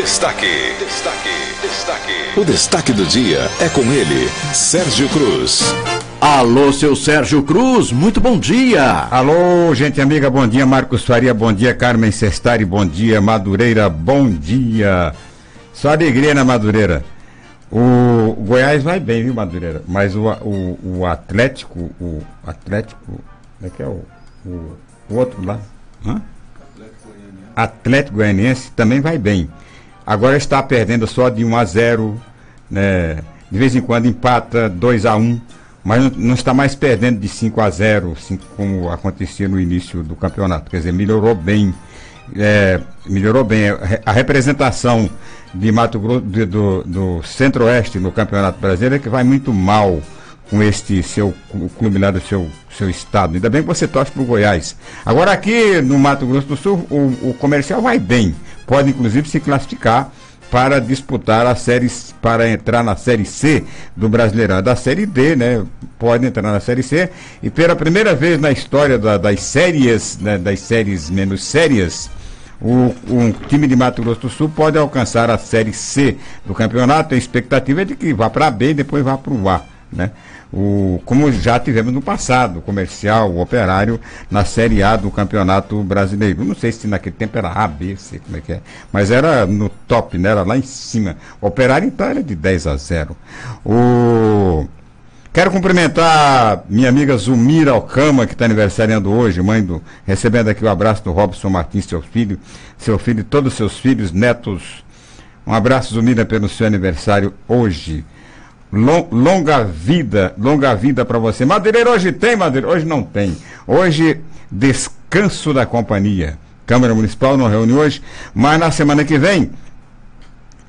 Destaque, destaque, destaque. O destaque do dia é com ele, Sérgio Cruz. Alô, seu Sérgio Cruz, muito bom dia. Alô, gente amiga, bom dia. Marcos Faria, bom dia. Carmen Sestari, bom dia. Madureira, bom dia. Só alegria na Madureira. O Goiás vai bem, viu, Madureira? Mas o, o, o Atlético, o Atlético, como é que é o, o, o outro lá? Hã? Atlético Goianiense também vai bem. Agora está perdendo só de 1 a 0, né? De vez em quando empata 2 a 1, mas não, não está mais perdendo de 5 a 0, assim, como acontecia no início do campeonato. Quer dizer, melhorou bem. É, melhorou bem. A representação de Mato Grosso, de, do, do Centro-Oeste no Campeonato Brasileiro é que vai muito mal com este seu clube lá do seu, seu estado. Ainda bem que você torce para o Goiás. Agora aqui no Mato Grosso do Sul, o, o comercial vai bem. Pode inclusive se classificar para disputar a série, para entrar na série C do Brasileirão. Da série D, né? Pode entrar na série C. E pela primeira vez na história da, das séries, né, das séries menos sérias, o, um time de Mato Grosso do Sul pode alcançar a série C do campeonato. A expectativa é de que vá para B e depois vá para o A. Né? O, como já tivemos no passado, o comercial, o operário, na Série A do Campeonato Brasileiro. Não sei se naquele tempo era A, B, C, como é que é. Mas era no top, né? Era lá em cima. O operário, então, era de 10 a 0. O... Quero cumprimentar minha amiga Zumira Alcama, que está aniversariando hoje, mãe do. recebendo aqui o abraço do Robson Martins, seu filho, seu filho e todos os seus filhos, netos. Um abraço, Zumira, pelo seu aniversário hoje. Long, longa vida, longa vida para você. Madeireiro hoje tem, Madeireiro? Hoje não tem. Hoje, descanso da companhia. Câmara Municipal não reúne hoje, mas na semana que vem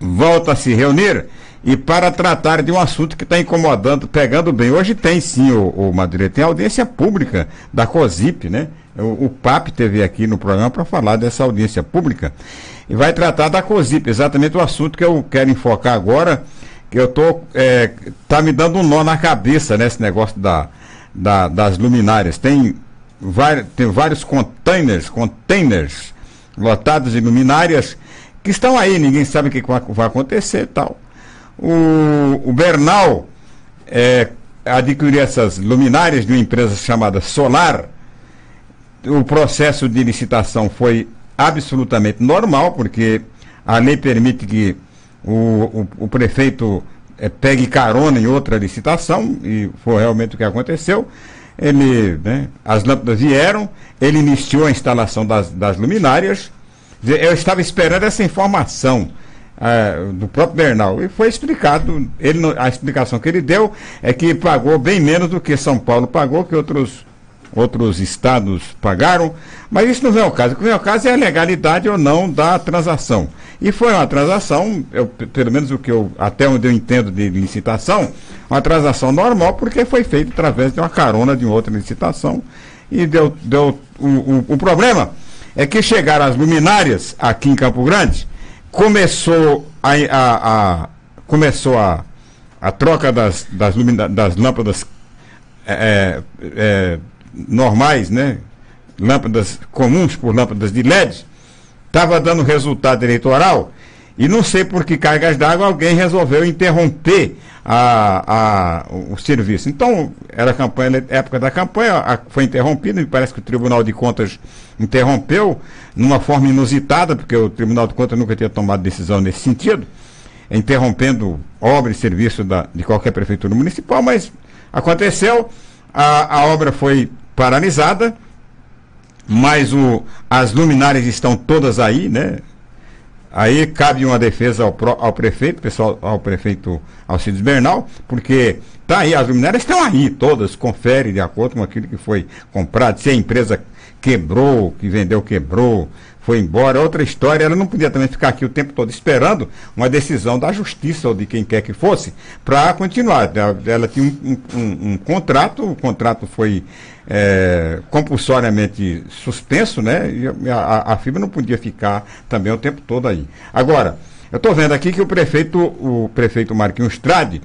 volta a se reunir e para tratar de um assunto que está incomodando, pegando bem. Hoje tem sim, o, o tem audiência pública da COSIP, né? O, o PAP teve aqui no programa para falar dessa audiência pública e vai tratar da COSIP, exatamente o assunto que eu quero enfocar agora eu tô é, tá me dando um nó na cabeça nesse negócio da, da, das luminárias. Tem, vai, tem vários containers, containers lotados de luminárias que estão aí, ninguém sabe o que vai acontecer tal. O, o Bernal é, adquiriu essas luminárias de uma empresa chamada Solar. O processo de licitação foi absolutamente normal, porque a lei permite que o, o, o prefeito é, pegue carona em outra licitação, e foi realmente o que aconteceu. Ele, né, as lâmpadas vieram, ele iniciou a instalação das, das luminárias. Eu estava esperando essa informação uh, do próprio Bernal. E foi explicado, ele, a explicação que ele deu é que pagou bem menos do que São Paulo pagou, que outros outros estados pagaram, mas isso não vem ao caso. O que vem ao caso é a legalidade ou não da transação. E foi uma transação, eu, pelo menos o que eu, até onde eu entendo de licitação, uma transação normal, porque foi feita através de uma carona de outra licitação. E deu, deu o, o, o problema é que chegaram as luminárias aqui em Campo Grande, começou a, a, a começou a, a troca das, das, das lâmpadas é, é, é normais, né? Lâmpadas comuns por lâmpadas de LED, estava dando resultado eleitoral e não sei por que cargas d'água alguém resolveu interromper a, a, o serviço. Então, era campanha, época da campanha, a, foi interrompido, me parece que o Tribunal de Contas interrompeu, numa forma inusitada, porque o Tribunal de Contas nunca tinha tomado decisão nesse sentido, interrompendo obra e serviço da, de qualquer prefeitura municipal, mas aconteceu, a, a obra foi paralisada, mas o, as luminárias estão todas aí, né? Aí cabe uma defesa ao, ao prefeito, pessoal, ao prefeito Alcides Bernal, porque tá aí, as luminárias estão aí, todas, confere de acordo com aquilo que foi comprado, se a empresa quebrou, que vendeu quebrou, foi embora, é outra história, ela não podia também ficar aqui o tempo todo esperando uma decisão da justiça ou de quem quer que fosse para continuar. Ela, tinha um, um, um, contrato, o contrato foi é, compulsoriamente suspenso, né? E a, a FIBA não podia ficar também o tempo todo aí. Agora, eu estou vendo aqui que o prefeito, o prefeito Marquinhos Trade,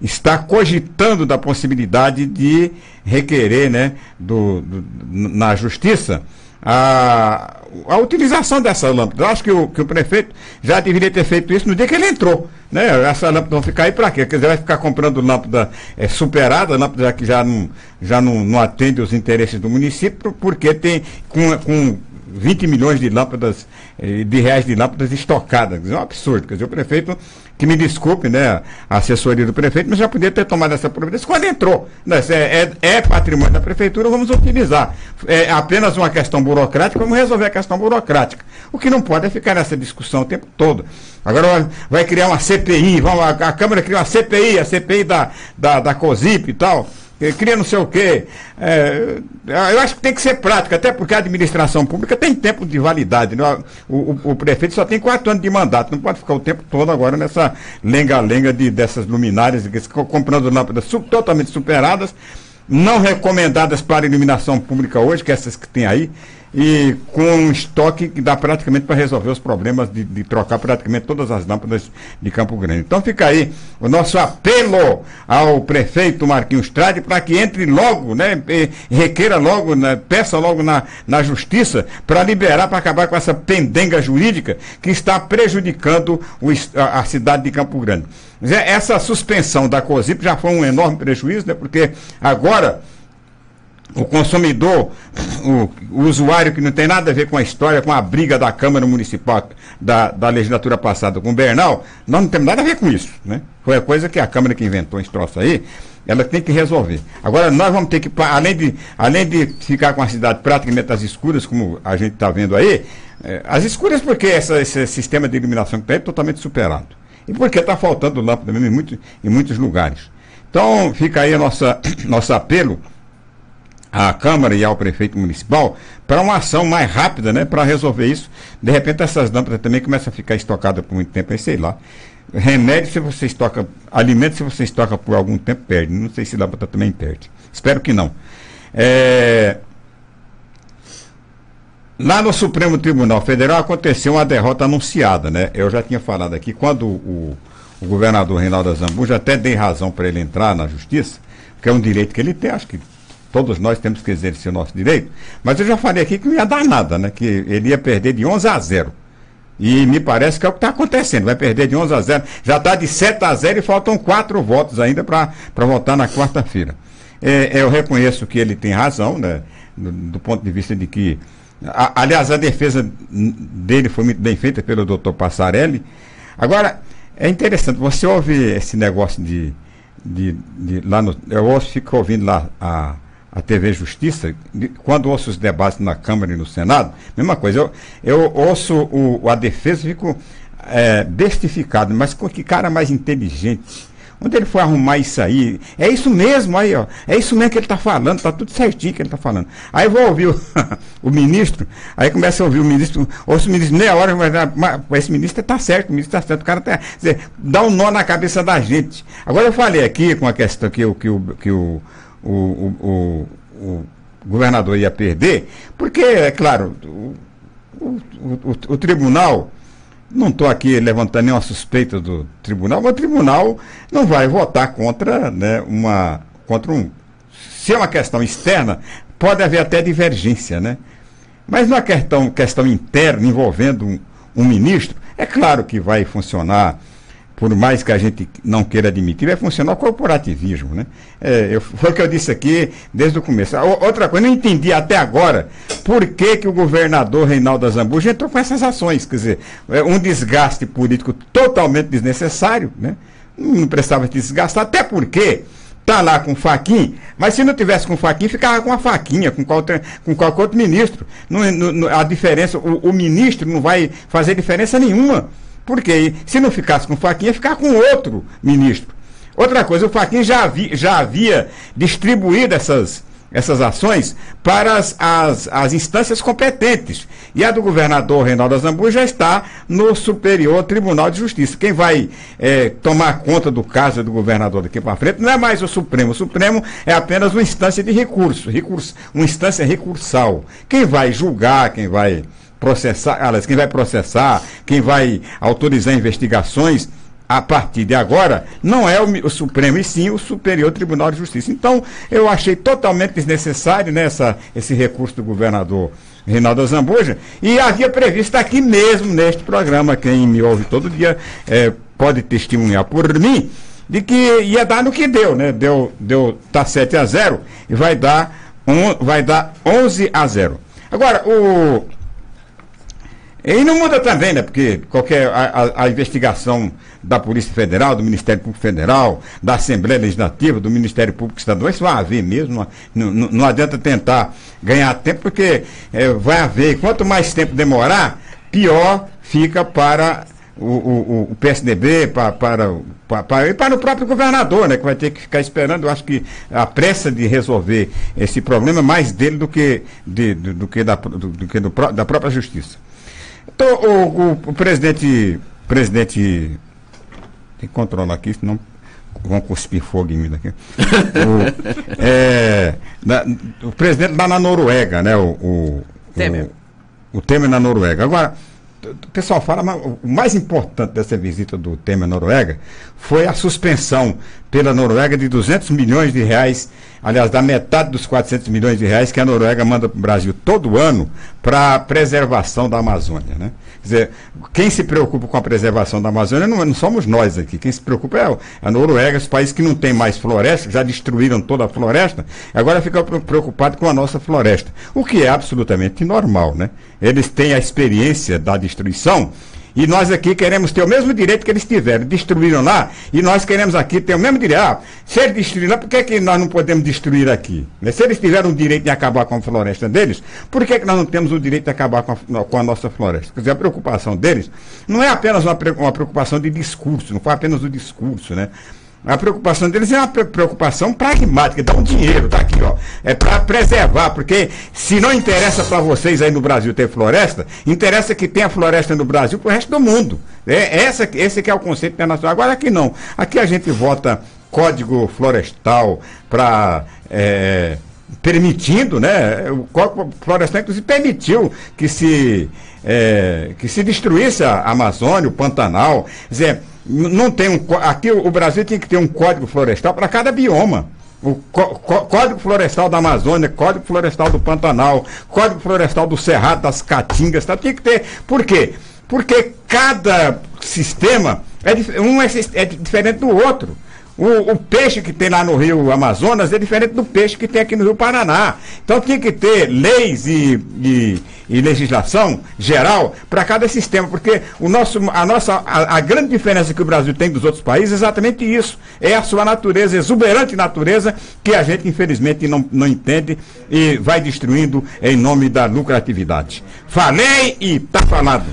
está cogitando da possibilidade de requerer né, do, do na justiça a, a utilização dessa lâmpada. Eu acho que o, que o prefeito já deveria ter feito isso no dia que ele entrou. Né? Essa lâmpada vai ficar aí para quê? Quer dizer, vai ficar comprando lâmpada é, superada, lâmpada que já, não, já não, não atende os interesses do município, porque tem com, com 20 milhões de lâmpadas, eh, de reais de lâmpadas estocadas. É um absurdo. Quer dizer, o prefeito, que me desculpe, né, a assessoria do prefeito, mas já podia ter tomado essa providência quando entrou. Né, é, é, é, patrimônio da prefeitura, vamos utilizar. É apenas uma questão burocrática, vamos resolver a questão burocrática. O que não pode é ficar nessa discussão o tempo todo. Agora vai criar uma CPI, vamos, a, a Câmara cria uma CPI, a CPI da, da, da COSIP e tal cria não sei o quê. É, eu acho que tem que ser prática, até porque a administração pública tem tempo de validade. Né? O, o, o, prefeito só tem quatro anos de mandato, não pode ficar o tempo todo agora nessa lenga-lenga de, dessas luminárias, comprando lâmpadas totalmente superadas, não recomendadas para iluminação pública hoje, que é essas que tem aí e com um estoque que dá praticamente para resolver os problemas de, de, trocar praticamente todas as lâmpadas de Campo Grande. Então fica aí o nosso apelo ao prefeito Marquinhos Trade para que entre logo, né, requeira logo, né, peça logo na, na justiça para liberar, para acabar com essa pendenga jurídica que está prejudicando o, a, a cidade de Campo Grande. Essa suspensão da COSIP já foi um enorme prejuízo, né, porque agora o consumidor, o, o, usuário que não tem nada a ver com a história, com a briga da Câmara Municipal da, da legislatura passada com o Bernal, nós não temos nada a ver com isso. Né? Foi a coisa que a Câmara que inventou esse troço aí, ela tem que resolver. Agora, nós vamos ter que, além de, além de ficar com a cidade praticamente às escuras, como a gente está vendo aí, é, as escuras porque essa, esse sistema de iluminação que tem é totalmente superado. E porque está faltando lâmpada mesmo em, muito, em muitos lugares. Então, fica aí a nossa, nosso apelo à Câmara e ao prefeito municipal para uma ação mais rápida, né, para resolver isso. De repente essas lâmpadas também começam a ficar estocadas por muito tempo, aí sei lá. Remédio, se você estoca, alimento, se você estoca por algum tempo, perde. Não sei se lâmpada também perde. Espero que não. É... Lá no Supremo Tribunal Federal aconteceu uma derrota anunciada, né? Eu já tinha falado aqui, quando o, o governador Reinaldo Zambuja até dei razão para ele entrar na justiça, que é um direito que ele tem, acho que todos nós temos que exercer o nosso direito, mas eu já falei aqui que não ia dar nada, né? Que ele ia perder de 11 a 0. E me parece que é o que está acontecendo. Vai perder de 11 a 0. Já está de 7 a 0 e faltam quatro votos ainda para votar na quarta-feira. É, eu reconheço que ele tem razão, né? Do, do ponto de vista de que. A, aliás, a defesa dele foi muito bem feita pelo doutor Passarelli. Agora, é interessante, você ouve esse negócio de. de, de lá no, eu ouço, fico ouvindo lá a a TV Justiça, quando ouço os debates na Câmara e no Senado, mesma coisa, eu, eu ouço o, a defesa e fico é, bestificado, mas com que cara mais inteligente. Onde ele foi arrumar isso aí? É isso mesmo aí, ó. É isso mesmo que ele está falando, está tudo certinho que ele está falando. Aí vou ouvir o, o, ministro, aí começa a ouvir o ministro, ouço o ministro meia hora, mas, mas esse ministro está certo, o ministro está certo, o cara tá, dizer, dá um nó na cabeça da gente. Agora eu falei aqui com a questão que, que, que, que o o, o, o, governador ia perder, porque, é claro, o, o, tribunal, não estou aqui levantando nenhuma suspeita do tribunal, mas o tribunal não vai votar contra né, uma. contra um. Se é uma questão externa, pode haver até divergência, né? Mas na questão, questão interna envolvendo um, um ministro, é claro que vai funcionar por mais que a gente não queira admitir, vai funcionar o corporativismo. Né? É, eu, foi o que eu disse aqui desde o começo. Outra coisa, eu não entendi até agora por que, que o governador Reinaldo Azambuja entrou com essas ações. Quer dizer, é um desgaste político totalmente desnecessário, né? não precisava desgastar, até porque tá lá com faquinha, mas se não tivesse com faquinha, ficava com a faquinha, com qualquer, com qualquer outro ministro. Não, não, a diferença, o, o ministro não vai fazer diferença nenhuma. Porque se não ficasse com o Faquinha, ia ficar com outro ministro. Outra coisa, o Faquinha já, havia, já havia distribuído essas, essas ações para as, as, as, instâncias competentes. E a do governador Reinaldo Azambu já está no Superior Tribunal de Justiça. Quem vai é, tomar conta do caso do governador daqui para frente não é mais o Supremo. O Supremo é apenas uma instância de recurso, recurso uma instância recursal. Quem vai julgar, quem vai processar, aliás, quem vai processar, quem vai autorizar investigações a partir de agora, não é o, o, Supremo, e sim o Superior Tribunal de Justiça. Então, eu achei totalmente desnecessário nessa, esse recurso do governador Reinaldo Zambuja, e havia previsto aqui mesmo neste programa, quem me ouve todo dia é, pode testemunhar por mim, de que ia dar no que deu, né? Deu, deu tá 7 a 0 e vai dar, um, vai dar 11 a 0. Agora, o e não muda também, né? Porque qualquer a, a, a, investigação da Polícia Federal, do Ministério Público Federal, da Assembleia Legislativa, do Ministério Público Estadual, isso vai haver mesmo. Não, não, não adianta tentar ganhar tempo, porque é, vai haver. Quanto mais tempo demorar, pior fica para o, o, o PSDB, para, para, para, e para o próprio governador, né? Que vai ter que ficar esperando. Eu acho que a pressa de resolver esse problema é mais dele do que, de, do, do que, da, do, do que da própria justiça. Então, o, o, o presidente. Presidente. Tem que controlar aqui, senão vão cuspir fogo em mim daqui. o, é, na, o presidente lá na Noruega, né? O, o, Temer. O, o Temer na Noruega. Agora, o pessoal fala, mas o mais importante dessa visita do Temer à Noruega foi a suspensão pela Noruega de 200 milhões de reais aliás, da metade dos 400 milhões de reais que a Noruega manda para o Brasil todo ano para a preservação da Amazônia. Né? Quer dizer, quem se preocupa com a preservação da Amazônia não, não somos nós aqui. Quem se preocupa é a Noruega, os países que não têm mais floresta, já destruíram toda a floresta, agora ficam preocupados com a nossa floresta. O que é absolutamente normal. Né? Eles têm a experiência da destruição e nós aqui queremos ter o mesmo direito que eles tiveram. Destruíram lá e nós queremos aqui ter o mesmo direito. Ah, se eles destruíram lá, por que, que nós não podemos destruir aqui? Né? Se eles tiveram o direito de acabar com a floresta deles, por que, que nós não temos o direito de acabar com a, com a nossa floresta? Quer dizer, a preocupação deles não é apenas uma, uma preocupação de discurso, não foi apenas o discurso, né? A preocupação deles é uma preocupação pragmática, dá um dinheiro, tá aqui, ó. É para preservar, porque se não interessa para vocês aí no Brasil ter floresta, interessa que tenha floresta no Brasil para o resto do mundo. É, essa, esse que é o conceito internacional. Agora aqui não. Aqui a gente vota código florestal para. É, permitindo, né? O Código Florestal, inclusive, permitiu que se, é, que se destruísse a Amazônia, o Pantanal. Quer dizer, não tem um. Aqui o Brasil tem que ter um código florestal para cada bioma. O Código Florestal da Amazônia, Código Florestal do Pantanal, Código Florestal do Cerrado, das Caatingas, tá? tem que ter. Por quê? Porque cada sistema, é, um é, é diferente do outro. O, o, peixe que tem lá no Rio Amazonas é diferente do peixe que tem aqui no Rio Paraná. Então tinha que ter leis e, e, e legislação geral para cada sistema, porque o nosso, a, nossa, a, a, grande diferença que o Brasil tem dos outros países é exatamente isso. É a sua natureza, exuberante natureza, que a gente infelizmente não, não entende e vai destruindo em nome da lucratividade. Falei e está falado.